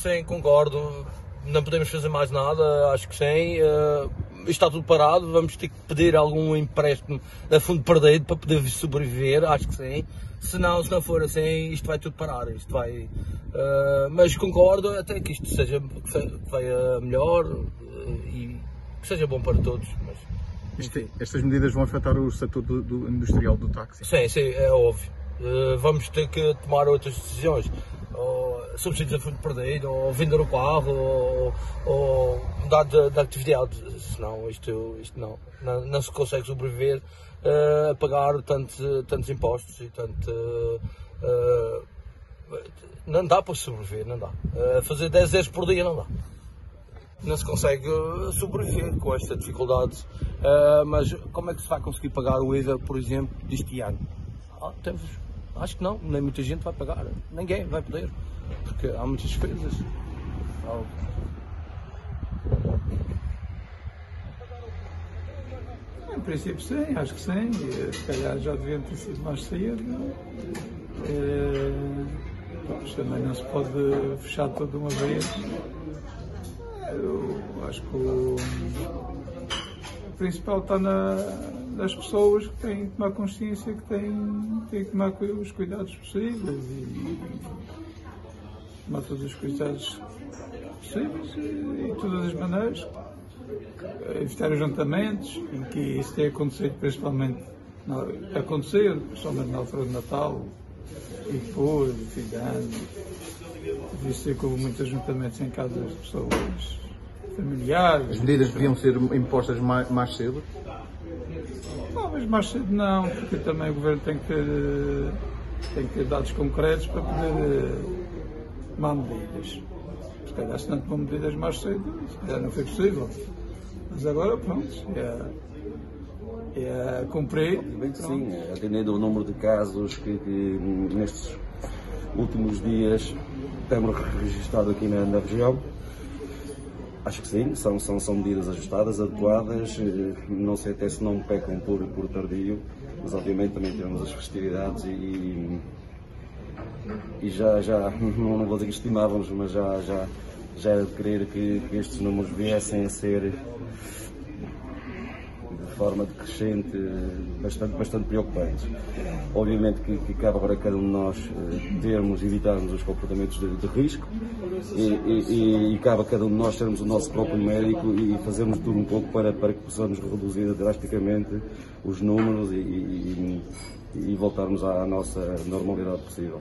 sim, concordo. Não podemos fazer mais nada, acho que sim. Uh, está tudo parado, vamos ter que pedir algum empréstimo a fundo perdido para poder sobreviver, acho que sim. Se não, se não for assim, isto vai tudo parar. Isto vai, uh, mas concordo até que isto seja que venha melhor uh, e que seja bom para todos. Mas, este, estas medidas vão afetar o setor do, do industrial do táxi? Sim, sim, é óbvio. Uh, vamos ter que tomar outras decisões. Subsídios a fundo perdido, ou vender o carro, ou, ou mudar de, de, atividade. Senão isto, isto não, não, não se consegue sobreviver uh, a pagar tantos, tantos impostos e tanto. Uh, não dá para sobreviver, não dá. fazer 10 vezes por dia não dá não se consegue sobreviver com esta dificuldade. Uh, mas como é que se vai conseguir pagar o IVA, por exemplo, deste ano? Ah, temos, acho que não, nem muita gente vai pagar, ninguém vai poder, porque há muitas despesas. Em princípio sim, acho que sim, se calhar já deviam ter sido mais cedo. É, também não se pode fechar toda uma vez. Eu acho que o, o principal está na, nas pessoas que têm que tomar consciência que têm, têm que tomar os cuidados possíveis e, tomar todos os cuidados possíveis e, de todas as maneiras. Evitar ajuntamentos, em que isso tem acontecido principalmente acontecer, principalmente na altura de Natal e depois, fim de ano. Devia com muitos ajuntamentos em casas de pessoas familiares. As medidas deviam ser impostas mais, mais cedo? Talvez mais cedo não, porque também o Governo tem que ter, tem que ter dados concretos para poder eh, tomar medidas. Se calhar se não tomar medidas mais cedo, se calhar não foi possível. Mas agora pronto, é, é cumprir. Obviamente sim, atendendo ao número de casos que, que nestes últimos dias temos registrado aqui na, na região. Acho que sim, são, são, são medidas ajustadas, adequadas, eh, não sei até se não pecam por, por tardio, mas obviamente também temos as festividades e, e já, já não, não vou dizer que estimávamos, mas já, já, já era de querer que, que estes números viessem a ser forma decrescente bastante, bastante preocupante. Obviamente que, que cabe agora cada um de nós eh, termos, evitarmos os comportamentos de, de risco e, e, e, cabe a cada um de nós termos o nosso próprio médico e fazermos tudo um pouco para, para que possamos reduzir drasticamente os números e, e voltarmos à nossa normalidade possível.